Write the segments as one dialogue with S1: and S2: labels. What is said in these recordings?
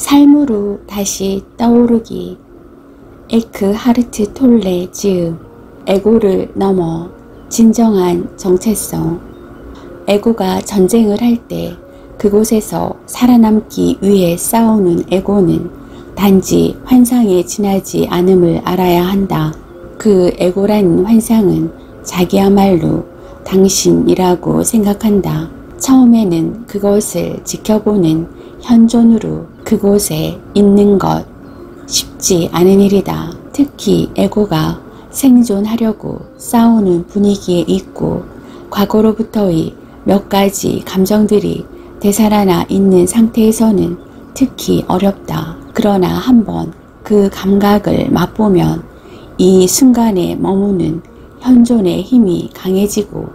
S1: 삶으로 다시 떠오르기 에크 하르트 톨레 즈음 에고를 넘어 진정한 정체성 에고가 전쟁을 할 때 그곳에서 살아남기 위해 싸우는 에고는 단지 환상에 지나지 않음을 알아야 한다. 그 에고라는 환상은 자기야말로 당신이라고 생각한다. 처음에는 그것을 지켜보는 현존으로 그곳에 있는 것 쉽지 않은 일이다. 특히 에고가 생존하려고 싸우는 분위기에 있고 과거로부터의 몇 가지 감정들이 되살아나 있는 상태에서는 특히 어렵다. 그러나 한번 그 감각을 맛보면 이 순간에 머무는 현존의 힘이 강해지고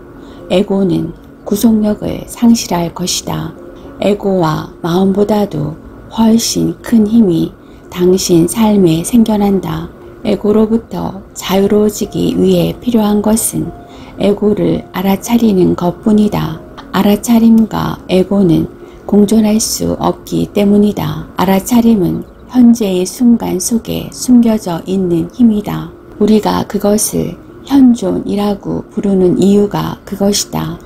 S1: 에고는 구속력을 상실할 것이다. 에고와 마음보다도 훨씬 큰 힘이 당신 삶에 생겨난다. 에고로부터 자유로워지기 위해 필요한 것은 에고를 알아차리는 것 뿐이다. 알아차림과 에고는 공존할 수 없기 때문이다. 알아차림은 현재의 순간 속에 숨겨져 있는 힘이다. 우리가 그것을 현존이라고 부르는 이유가 그것이다.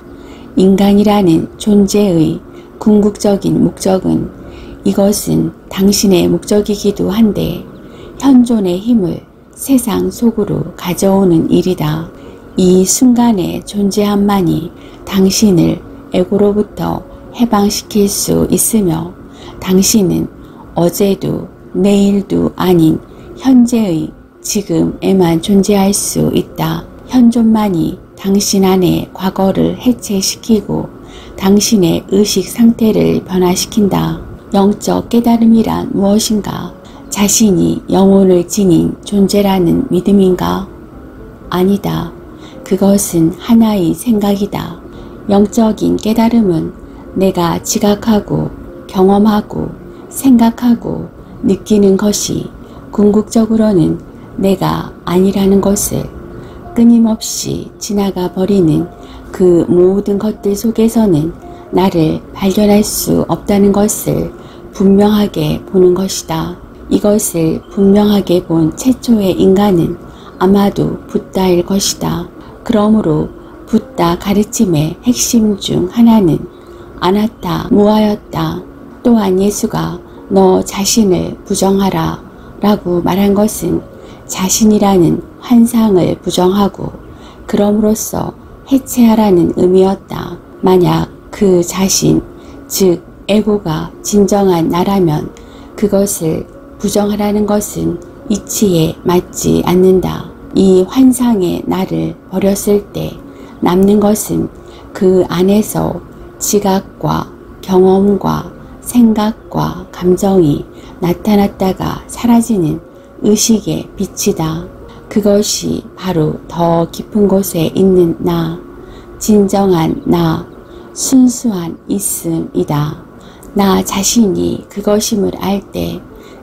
S1: 인간이라는 존재의 궁극적인 목적은 이것은 당신의 목적이기도 한데 현존의 힘을 세상 속으로 가져오는 일이다. 이 순간의 존재함만이 당신을 에고로부터 해방시킬 수 있으며 당신은 어제도 내일도 아닌 현재의 지금에만 존재할 수 있다. 현존만이 당신 안의 과거를 해체시키고 당신의 의식 상태를 변화시킨다. 영적 깨달음이란 무엇인가? 자신이 영혼을 지닌 존재라는 믿음인가? 아니다. 그것은 하나의 생각이다. 영적인 깨달음은 내가 지각하고 경험하고 생각하고 느끼는 것이 궁극적으로는 내가 아니라는 것을 끊임없이 지나가 버리는 그 모든 것들 속에서는 나를 발견할 수 없다는 것을 분명하게 보는 것이다. 이것을 분명하게 본 최초의 인간은 아마도 붓다일 것이다. 그러므로 붓다 가르침의 핵심 중 하나는 아나타 무아였다. 또한 예수가 너 자신을 부정하라 라고 말한 것은 자신이라는 환상을 부정하고 그럼으로써 해체하라는 의미였다. 만약 그 자신, 즉 에고가 진정한 나라면 그것을 부정하라는 것은 이치에 맞지 않는다. 이 환상의 나를 버렸을 때 남는 것은 그 안에서 지각과 경험과 생각과 감정이 나타났다가 사라지는 의식의 빛이다. 그것이 바로 더 깊은 곳에 있는 나, 진정한 나, 순수한 있음이다. 나 자신이 그것임을 알 때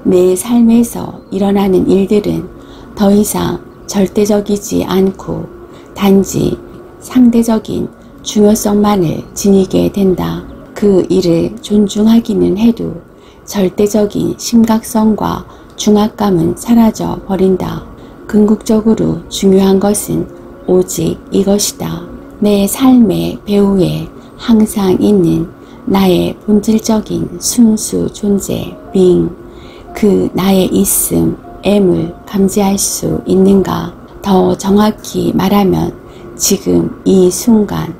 S1: 내 삶에서 일어나는 일들은 더 이상 절대적이지 않고 단지 상대적인 중요성만을 지니게 된다. 그 일을 존중하기는 해도 절대적인 심각성과 중압감은 사라져 버린다. 궁극적으로 중요한 것은 오직 이것이다. 내 삶의 배후에 항상 있는 나의 본질적인 순수 존재, 빙, 그 나의 있음, M을 감지할 수 있는가? 더 정확히 말하면 지금 이 순간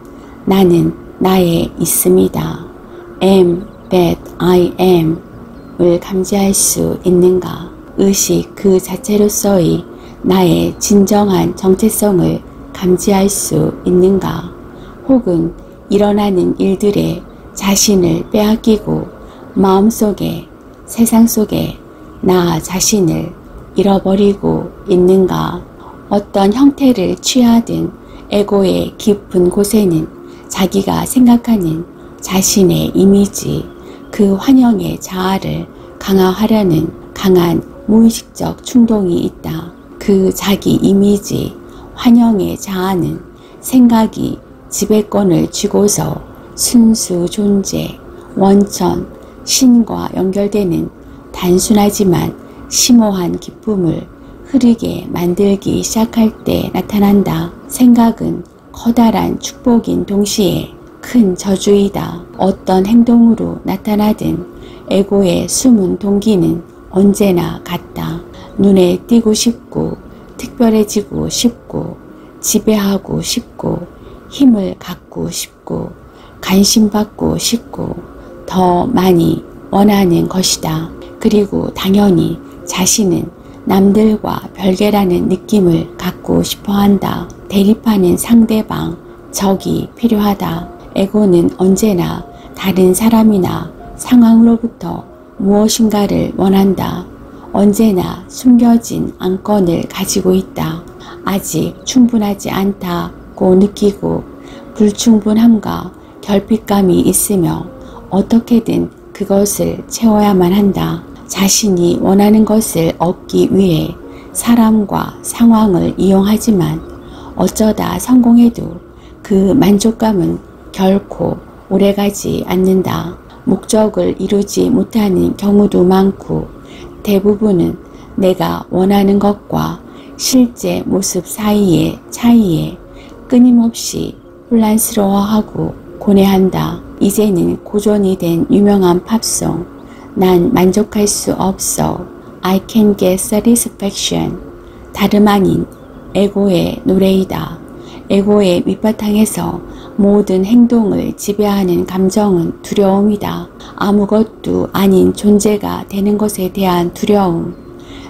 S1: 나는 나의 있음이다. am that I am 을 감지할 수 있는가? 의식 그 자체로서의 나의 진정한 정체성을 감지할 수 있는가? 혹은 일어나는 일들에 자신을 빼앗기고 마음속에 세상 속에 나 자신을 잃어버리고 있는가? 어떤 형태를 취하든 에고의 깊은 곳에는 자기가 생각하는 자신의 이미지, 그 환영의 자아를 강화하려는 강한 무의식적 충동이 있다. 그 자기 이미지, 환영의 자아는 생각이 지배권을 쥐고서 순수 존재, 원천, 신과 연결되는 단순하지만 심오한 기쁨을 흐르게 만들기 시작할 때 나타난다. 생각은 커다란 축복인 동시에 큰 저주이다. 어떤 행동으로 나타나든 에고의 숨은 동기는 언제나 같다. 눈에 띄고 싶고 특별해지고 싶고 지배하고 싶고 힘을 갖고 싶고 관심받고 싶고 더 많이 원하는 것이다. 그리고 당연히 자신은 남들과 별개라는 느낌을 갖고 싶어 한다. 대립하는 상대방, 적이 필요하다. 에고는 언제나 다른 사람이나 상황으로부터 무엇인가를 원한다. 언제나 숨겨진 안건을 가지고 있다. 아직 충분하지 않다 고 느끼고 불충분함과 결핍감이 있으며 어떻게든 그것을 채워야만 한다. 자신이 원하는 것을 얻기 위해 사람과 상황을 이용하지만 어쩌다 성공해도 그 만족감은 결코 오래가지 않는다. 목적을 이루지 못하는 경우도 많고 대부분은 내가 원하는 것과 실제 모습 사이의 차이에 끊임없이 혼란스러워하고 고뇌한다. 이제는 고전이 된 유명한 팝송 난 만족할 수 없어. I can get satisfaction. 다름 아닌 에고의 노래이다. 에고의 밑바탕에서 모든 행동을 지배하는 감정은 두려움이다. 아무것도 아닌 존재가 되는 것에 대한 두려움.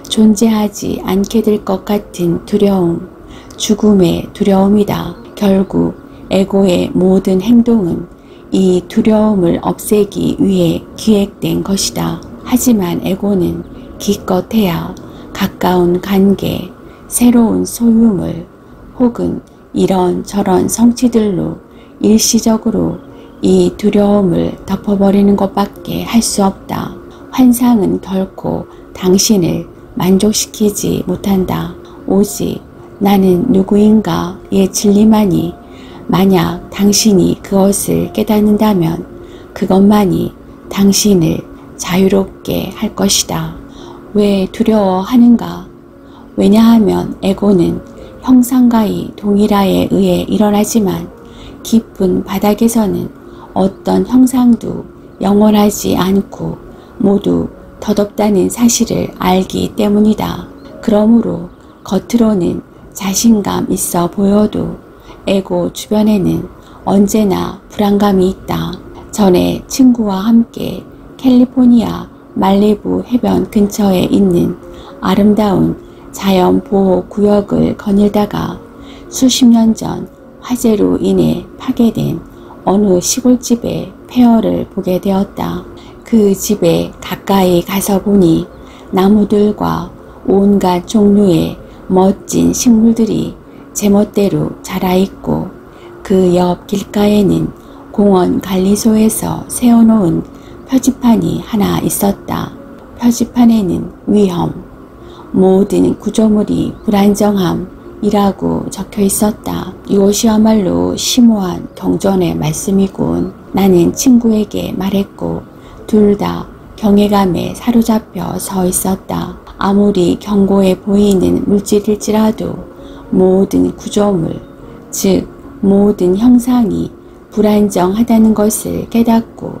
S1: 존재하지 않게 될 것 같은 두려움. 죽음의 두려움이다. 결국 에고의 모든 행동은 이 두려움을 없애기 위해 기획된 것이다. 하지만 에고는 기껏해야 가까운 관계, 새로운 소유물 혹은 이런 저런 성취들로 일시적으로 이 두려움을 덮어버리는 것밖에 할 수 없다. 환상은 결코 당신을 만족시키지 못한다. 오직 나는 누구인가의 진리만이 만약 당신이 그것을 깨닫는다면 그것만이 당신을 자유롭게 할 것이다. 왜 두려워하는가? 왜냐하면 에고는 형상과의 동일화에 의해 일어나지만 깊은 바닥에서는 어떤 형상도 영원하지 않고 모두 덧없다는 사실을 알기 때문이다. 그러므로 겉으로는 자신감 있어 보여도 에고 주변에는 언제나 불안감이 있다. 전에 친구와 함께 캘리포니아 말리부 해변 근처에 있는 아름다운 자연 보호 구역을 거닐다가 수십 년 전 화재로 인해 파괴된 어느 시골집의 폐허를 보게 되었다. 그 집에 가까이 가서 보니 나무들과 온갖 종류의 멋진 식물들이 제멋대로 자라 있고 그 옆 길가에는 공원 관리소에서 세워놓은 표지판이 하나 있었다. 표지판에는 위험, 모든 구조물이 불안정함이라고 적혀 있었다. 이것이야말로 심오한 경전의 말씀이군. 나는 친구에게 말했고 둘 다 경외감에 사로잡혀 서 있었다. 아무리 견고해 보이는 물질일지라도 모든 구조물, 즉 모든 형상이 불안정하다는 것을 깨닫고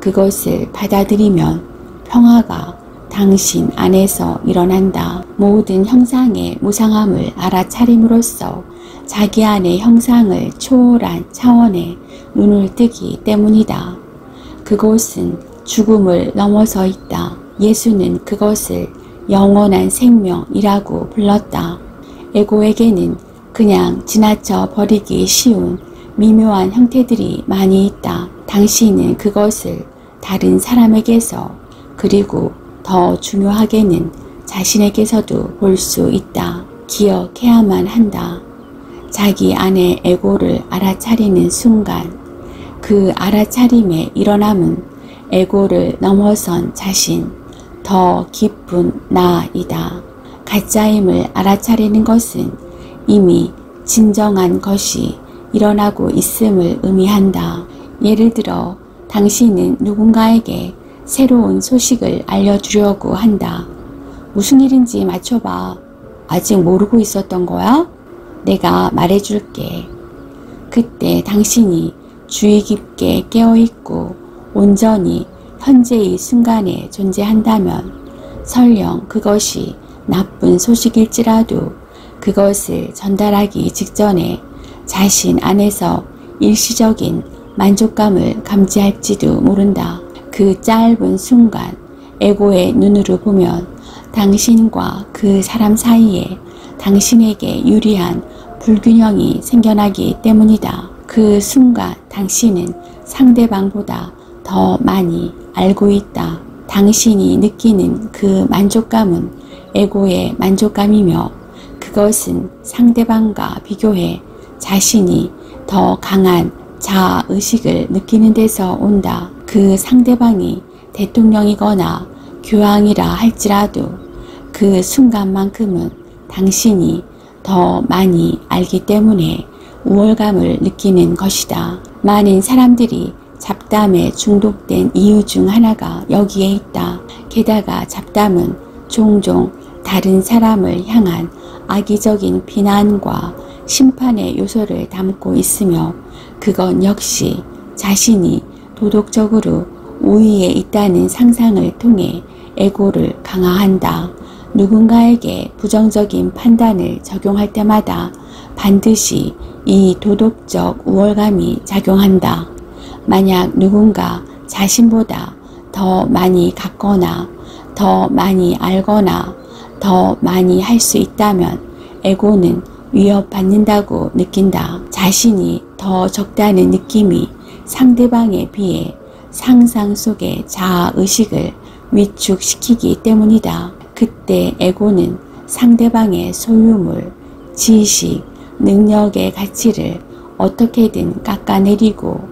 S1: 그것을 받아들이면 평화가 당신 안에서 일어난다. 모든 형상의 무상함을 알아차림으로써 자기 안의 형상을 초월한 차원에 눈을 뜨기 때문이다. 그곳은 죽음을 넘어서 있다. 예수는 그것을 영원한 생명이라고 불렀다. 에고에게는 그냥 지나쳐 버리기 쉬운 미묘한 형태들이 많이 있다. 당신은 그것을 다른 사람에게서 그리고 더 중요하게는 자신에게서도 볼 수 있다. 기억해야만 한다. 자기 안의 에고를 알아차리는 순간 그 알아차림의 일어남은 에고를 넘어선 자신, 더 깊은 나이다. 가짜임을 알아차리는 것은 이미 진정한 것이 일어나고 있음을 의미한다. 예를 들어 당신은 누군가에게 새로운 소식을 알려주려고 한다. 무슨 일인지 맞춰봐. 아직 모르고 있었던 거야? 내가 말해줄게. 그때 당신이 주의 깊게 깨어있고 온전히 현재의 순간에 존재한다면 설령 그것이 나쁜 소식일지라도 그것을 전달하기 직전에 자신 안에서 일시적인 만족감을 감지할지도 모른다. 그 짧은 순간 에고의 눈으로 보면 당신과 그 사람 사이에 당신에게 유리한 불균형이 생겨나기 때문이다. 그 순간 당신은 상대방보다 더 많이 알고 있다. 당신이 느끼는 그 만족감은 에고의 만족감이며 그것은 상대방과 비교해 자신이 더 강한 자아의식을 느끼는 데서 온다. 그 상대방이 대통령이거나 교황이라 할지라도 그 순간만큼은 당신이 더 많이 알기 때문에 우월감을 느끼는 것이다. 많은 사람들이 잡담에 중독된 이유 중 하나가 여기에 있다. 게다가 잡담은 종종 다른 사람을 향한 악의적인 비난과 심판의 요소를 담고 있으며 그건 역시 자신이 도덕적으로 우위에 있다는 상상을 통해 에고를 강화한다. 누군가에게 부정적인 판단을 적용할 때마다 반드시 이 도덕적 우월감이 작용한다. 만약 누군가 자신보다 더 많이 갖거나 더 많이 알거나 더 많이 할 수 있다면 에고는 위협받는다고 느낀다. 자신이 더 적다는 느낌이 상대방에 비해 상상 속의 자아의식을 위축시키기 때문이다. 그때 에고는 상대방의 소유물, 지식, 능력의 가치를 어떻게든 깎아내리고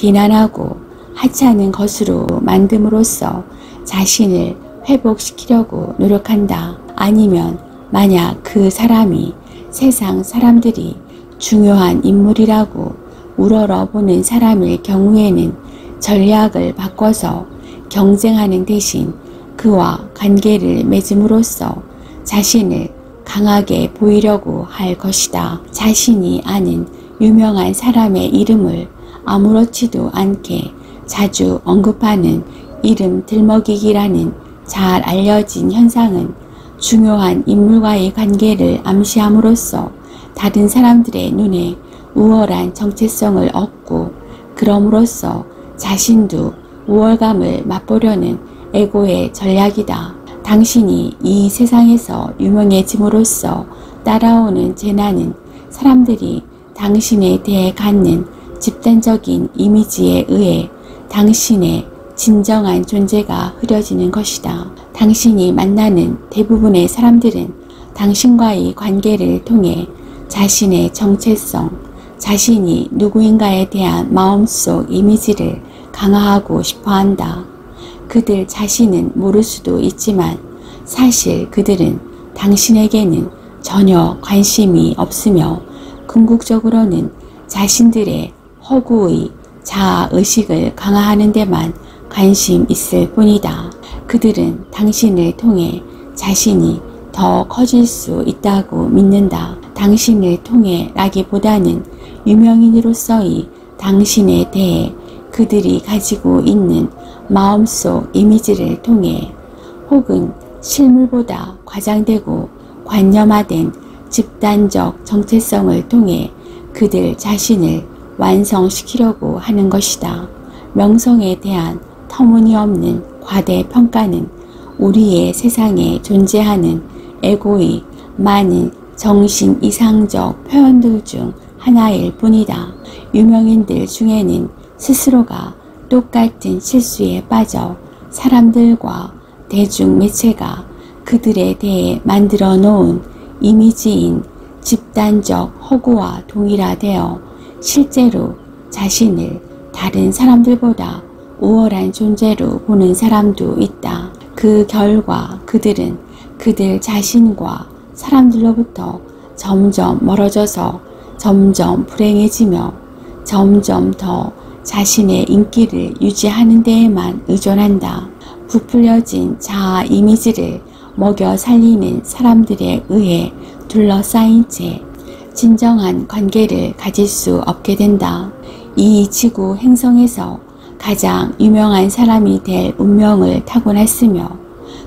S1: 비난하고 하찮은 것으로 만듦으로써 자신을 회복시키려고 노력한다. 아니면 만약 그 사람이 세상 사람들이 중요한 인물이라고 우러러 보는 사람일 경우에는 전략을 바꿔서 경쟁하는 대신 그와 관계를 맺음으로써 자신을 강하게 보이려고 할 것이다. 자신이 아는 유명한 사람의 이름을 아무렇지도 않게 자주 언급하는 이름 들먹이기라는 잘 알려진 현상은 중요한 인물과의 관계를 암시함으로써 다른 사람들의 눈에 우월한 정체성을 얻고 그럼으로써 자신도 우월감을 맛보려는 에고의 전략이다. 당신이 이 세상에서 유명해짐으로써 따라오는 재난은 사람들이 당신에 대해 갖는 집단적인 이미지에 의해 당신의 진정한 존재가 흐려지는 것이다. 당신이 만나는 대부분의 사람들은 당신과의 관계를 통해 자신의 정체성, 자신이 누구인가에 대한 마음속 이미지를 강화하고 싶어 한다. 그들 자신은 모를 수도 있지만 사실 그들은 당신에게는 전혀 관심이 없으며 궁극적으로는 자신들의 허구의 자아의식을 강화하는 데만 관심 있을 뿐이다. 그들은 당신을 통해 자신이 더 커질 수 있다고 믿는다. 당신을 통해 라기보다는 유명인으로서의 당신에 대해 그들이 가지고 있는 마음속 이미지를 통해 혹은 실물보다 과장되고 관념화된 집단적 정체성을 통해 그들 자신을 완성시키려고 하는 것이다. 명성에 대한 터무니없는 과대평가는 우리의 세상에 존재하는 에고의 많은 정신 이상적 표현들 중 하나일 뿐이다. 유명인들 중에는 스스로가 똑같은 실수에 빠져 사람들과 대중 매체가 그들에 대해 만들어 놓은 이미지인 집단적 허구와 동일화되어 실제로 자신을 다른 사람들보다 우월한 존재로 보는 사람도 있다. 그 결과 그들은 그들 자신과 사람들로부터 점점 멀어져서 점점 불행해지며 점점 더 자신의 인기를 유지하는 데에만 의존한다. 부풀려진 자아 이미지를 먹여 살리는 사람들에 의해 둘러싸인 채 진정한 관계를 가질 수 없게 된다. 이 지구 행성에서 가장 유명한 사람이 될 운명을 타고났으며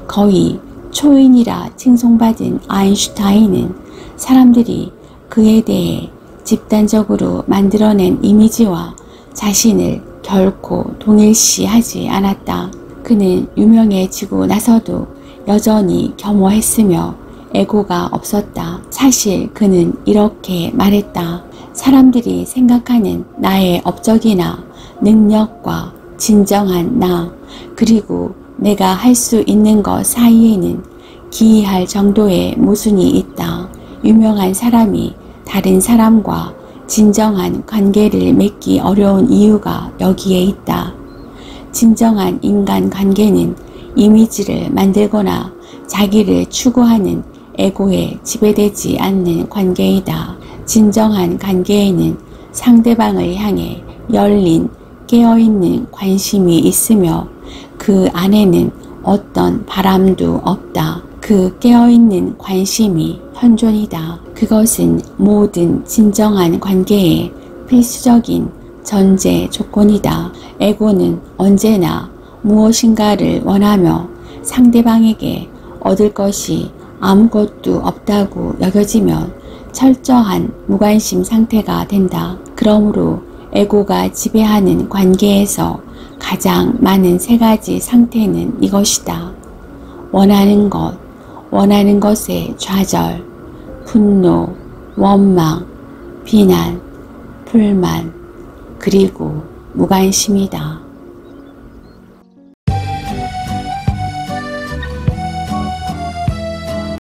S1: 거의 초인이라 칭송받은 아인슈타인은 사람들이 그에 대해 집단적으로 만들어낸 이미지와 자신을 결코 동일시하지 않았다. 그는 유명해지고 나서도 여전히 겸허했으며 애고가 없었다. 사실 그는 이렇게 말했다. 사람들이 생각하는 나의 업적이나 능력과 진정한 나, 그리고 내가 할 수 있는 것 사이에는 기이할 정도의 모순이 있다. 유명한 사람이 다른 사람과 진정한 관계를 맺기 어려운 이유가 여기에 있다. 진정한 인간 관계는 이미지를 만들거나 자기를 추구하는 에고에 지배되지 않는 관계이다. 진정한 관계에는 상대방을 향해 열린 깨어있는 관심이 있으며 그 안에는 어떤 바람도 없다. 그 깨어있는 관심이 현존이다. 그것은 모든 진정한 관계의 필수적인 전제 조건이다. 에고는 언제나 무엇인가를 원하며 상대방에게 얻을 것이 아무것도 없다고 여겨지면 철저한 무관심 상태가 된다. 그러므로 에고가 지배하는 관계에서 가장 많은 세 가지 상태는 이것이다. 원하는 것, 원하는 것의 좌절, 분노, 원망, 비난, 불만, 그리고 무관심이다.